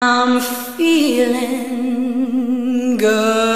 I'm feeling good.